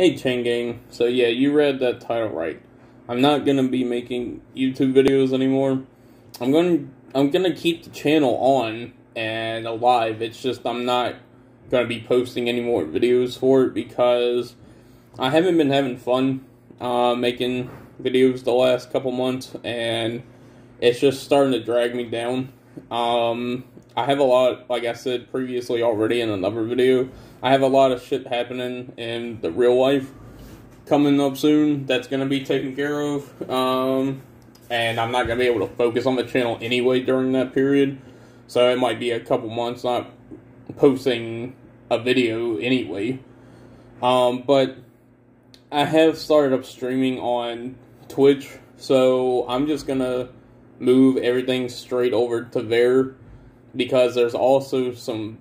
Hey Chain Gang. So yeah, you read that title right. I'm not gonna be making YouTube videos anymore. I'm gonna I'm gonna keep the channel on and alive. It's just I'm not gonna be posting any more videos for it because I haven't been having fun uh, making videos the last couple months, and it's just starting to drag me down. Um, I have a lot, like I said previously already in another video, I have a lot of shit happening in the real life coming up soon that's going to be taken care of. Um, and I'm not going to be able to focus on the channel anyway during that period. So it might be a couple months not posting a video anyway. Um, but I have started up streaming on Twitch, so I'm just going to move everything straight over to there because there's also some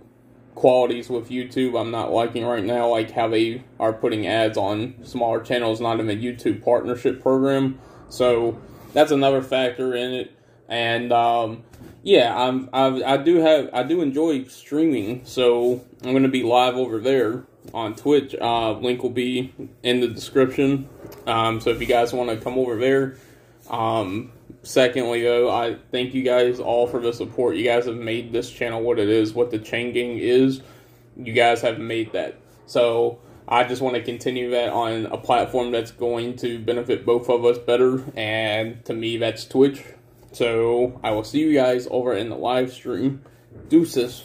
qualities with YouTube I'm not liking right now, like how they are putting ads on smaller channels not in the YouTube partnership program. So that's another factor in it. And um, yeah, I'm I've, I do have I do enjoy streaming, so I'm to be live over there on Twitch. Uh, link will be in the description. Um, so if you guys want to come over there, um, secondly, though, I thank you guys all for the support. You guys have made this channel what it is, what the Chain Gang is. You guys have made that. So I just want to continue that on a platform that's going to benefit both of us better. And to me, that's Twitch. So I will see you guys over in the live stream. Deuces.